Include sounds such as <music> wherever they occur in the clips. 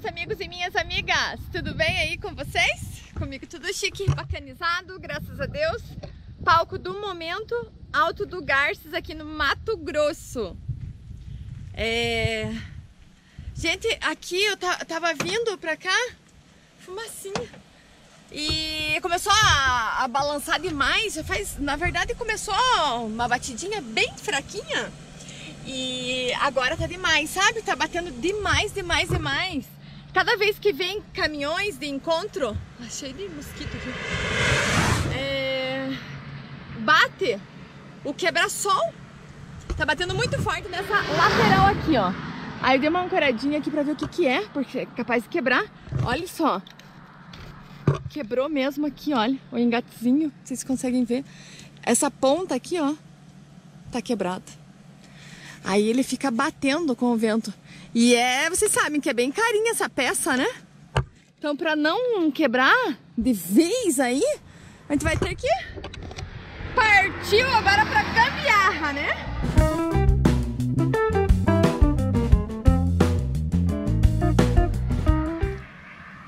meus amigos e minhas amigas! Tudo bem aí com vocês? Comigo tudo chique, bacanizado, graças a Deus. Palco do momento, Alto do Garces, aqui no Mato Grosso. É... Gente, aqui eu tava vindo pra cá, fumacinha. E começou a, a balançar demais, já faz, na verdade começou uma batidinha bem fraquinha. E agora tá demais, sabe? Tá batendo demais, demais, demais. Cada vez que vem caminhões de encontro, achei de mosquito. É, bate o quebra-sol. Tá batendo muito forte nessa lateral aqui, ó. Aí eu dei uma ancoradinha aqui pra ver o que que é, porque é capaz de quebrar. Olha só. Quebrou mesmo aqui, olha. O engatezinho, vocês conseguem ver. Essa ponta aqui, ó, tá quebrada. Aí ele fica batendo com o vento. E é, vocês sabem que é bem carinha essa peça, né? Então para não quebrar de vez aí, a gente vai ter que partiu agora para gambiarra, né?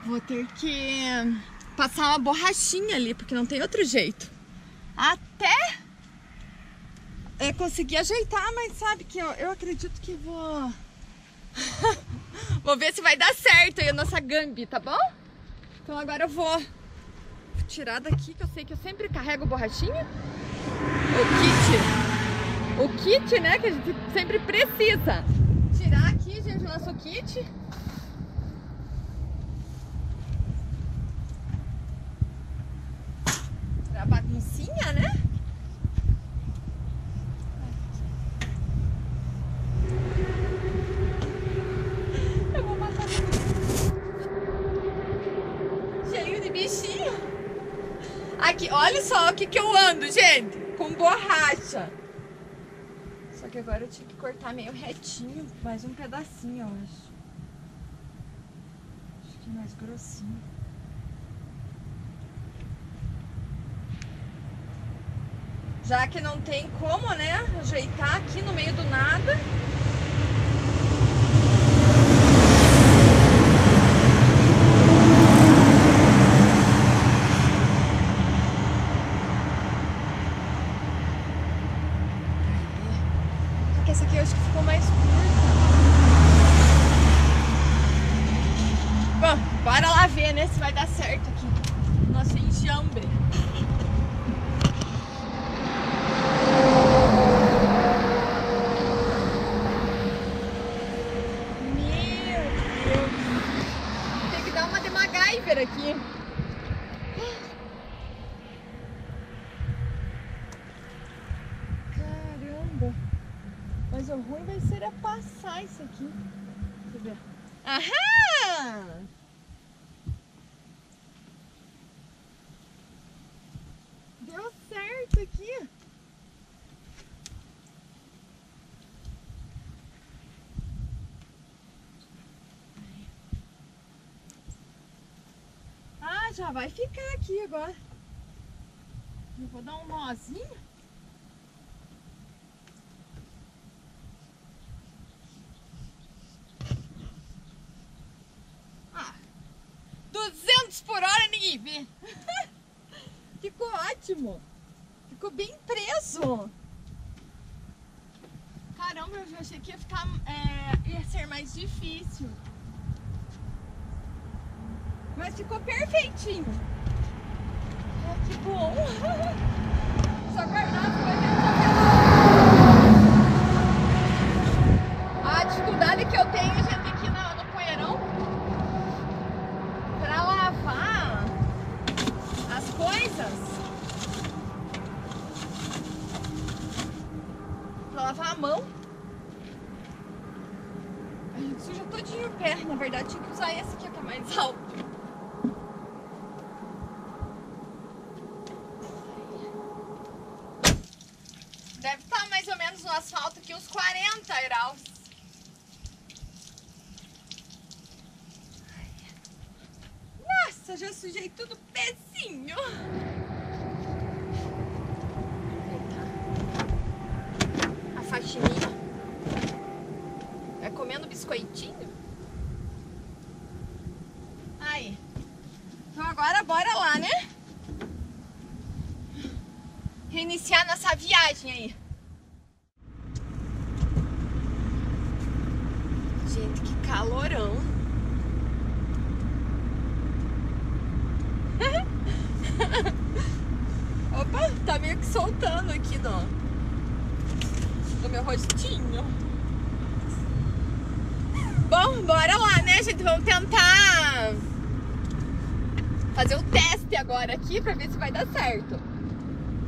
Vou ter que passar uma borrachinha ali, porque não tem outro jeito. Até é, conseguir ajeitar, mas sabe que eu, eu acredito que vou... <laughs> vou ver se vai dar certo aí a nossa gambi, tá bom? Então agora eu vou tirar daqui, que eu sei que eu sempre carrego borrachinha. O kit. O kit, né, que a gente sempre precisa. Tirar aqui, gente, o nosso kit. Tirar a baguncinha, né? Aqui, olha só o que, que eu ando, gente. Com borracha. Só que agora eu tinha que cortar meio retinho. Mais um pedacinho, eu acho. Acho que mais grossinho. Já que não tem como, né, ajeitar aqui no meio do nada. Essa aqui eu acho que ficou mais curta. Bom, bora lá ver, né, se vai dar certo aqui. Nosso enjambre. Meu Deus. Tem que dar uma de MacGyver aqui. Mas o ruim vai ser é passar isso aqui. Deixa eu ver. Aham! Deu certo aqui. Ah, já vai ficar aqui agora. Eu vou dar um nozinho. Por hora ninguém vê. <laughs> Ficou ótimo. Ficou bem preso. Caramba, eu achei que ia ficar. É, ia ser mais difícil. Mas ficou perfeitinho. É, que bom. <laughs> Só guardar vai A dificuldade que eu tenho, gente, aqui no, no poeirão para lavar as coisas. Para lavar a mão. A gente suja todinho o pé. Na verdade, tinha que usar esse aqui que é mais alto. Deve estar mais asfalto aqui uns 40 graus. Nossa, já sujei tudo pezinho. A faxininha. Vai comendo biscoitinho? agora bora lá, né? Reiniciar nossa viagem aí. Gente, que calorão. <laughs> Opa, tá meio que soltando aqui no, no meu rostinho. Bom, bora lá, né, gente? Vamos tentar fazer o teste agora aqui pra ver se vai dar certo.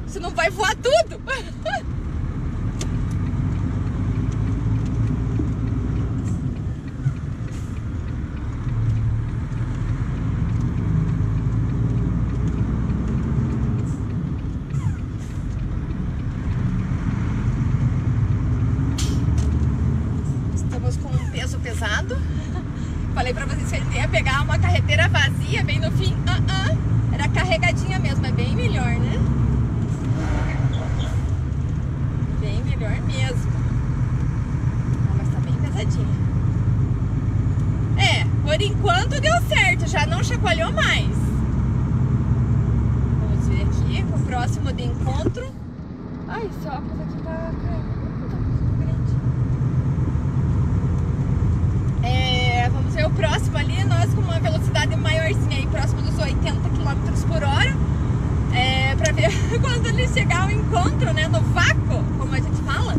Se não vai voar tudo. <laughs> Estamos com um peso pesado. Falei pra vocês que a gente ia pegar uma carreteira vazia bem no fim. Ah, ah, era carregadinha mesmo, é bem melhor, né? Bem melhor mesmo. Ah, pesadinha. É, por enquanto deu certo, já não chacoalhou mais. Vamos ver aqui o próximo de encontro. Ai, esse óculos aqui tá caindo. Tá muito grande. É, vamos ver o próximo ali, nós com uma velocidade maiorzinha aí, próximo dos 80 km por hora. É, pra ver quando ele chegar ao encontro, né, no vácuo, como a gente fala.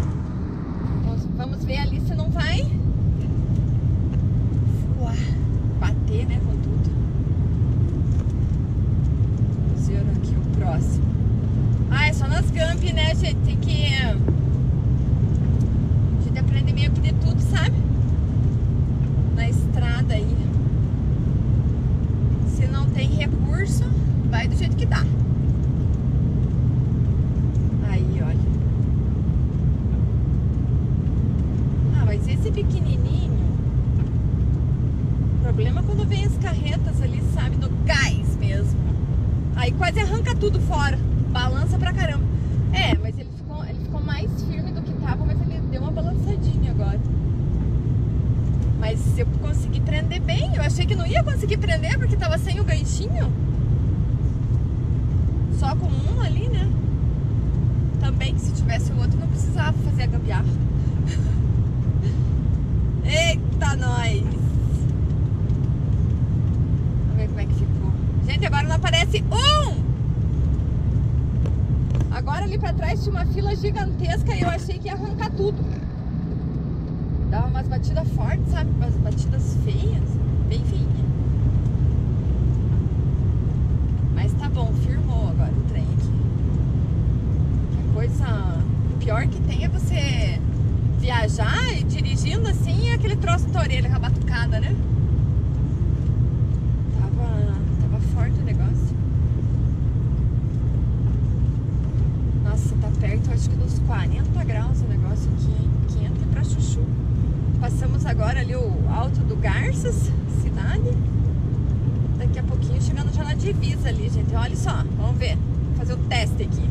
Vamos, vamos ver ali se não vai voar, bater, né, com tudo. Vamos ver aqui o próximo. Nas Gamp, né, gente? Tem que. A gente aprende meio que de tudo, sabe? Na estrada aí. Se não tem recurso, vai do jeito que dá. Aí, olha. Ah, mas esse pequenininho. O problema é quando vem as carretas ali, sabe? No gás mesmo. Aí quase arranca tudo fora. Balança pra caramba. É, mas ele ficou, ele ficou mais firme do que tava, mas ele deu uma balançadinha agora. Mas se eu consegui prender bem, eu achei que não ia conseguir prender porque tava sem o ganchinho. Só com um ali, né? Também, se tivesse o outro, não precisava fazer a gambiarra. <laughs> Eita, nós! Vamos ver como é que ficou. Gente, agora não aparece um! Agora ali pra trás tinha uma fila gigantesca e eu achei que ia arrancar tudo. Dava umas batidas fortes, sabe? Umas batidas feias, bem feinha. Mas tá bom, firmou agora o trem aqui. Que coisa. Pior que tem é você viajar e dirigindo assim e aquele troço da orelha com a batucada, né? Tava, tava forte o negócio. Nossa, tá perto, acho que dos 40 graus o negócio aqui, hein? Quente pra chuchu. Passamos agora ali o Alto do Garças, cidade. Daqui a pouquinho chegando já na divisa ali, gente. Olha só, vamos ver. Vou fazer o teste aqui.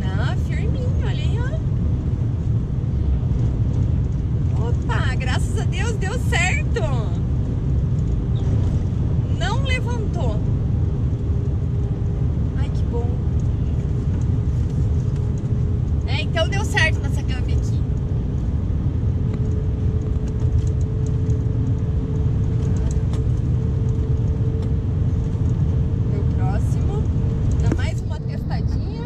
Não, firminho, olha aí, ó. Opa, graças a Deus deu certo. Não levantou. Ai, que bom. É, então deu certo nessa câmbio aqui. Meu próximo. Dá mais uma testadinha.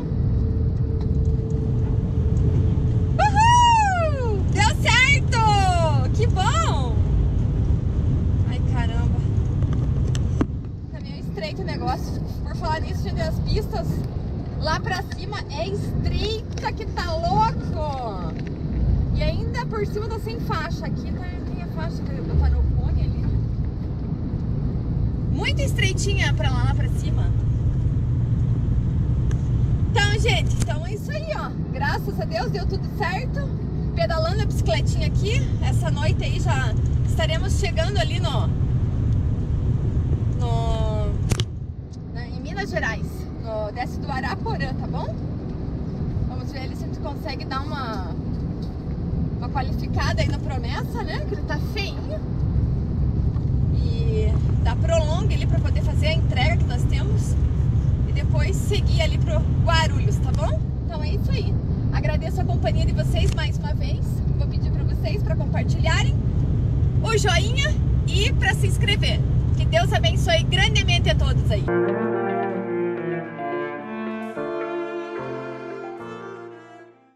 Uhul! Deu certo! Que bom! Ai, caramba. Tá meio estreito o negócio. Por falar nisso, gente, as pistas lá pra cima é estreita que tá louco! E ainda por cima tá sem faixa. Aqui tá, tem a faixa que botar no cone ali. Muito estreitinha pra lá, lá pra cima. Então, gente, então é isso aí, ó. Graças a Deus deu tudo certo. Pedalando a bicicletinha aqui. Essa noite aí já estaremos chegando ali no. no na- em Minas Gerais. No, desce do Araporã, tá bom? Vamos ver ali se gente consegue dar uma uma qualificada aí na promessa, né? Que ele tá feinho. E dá prolonga ali para poder fazer a entrega que nós temos. E depois seguir ali pro Guarulhos, tá bom? Então é isso aí. Agradeço a companhia de vocês mais uma vez. Vou pedir para vocês para compartilharem o joinha e para se inscrever. Que Deus abençoe grandemente a todos aí.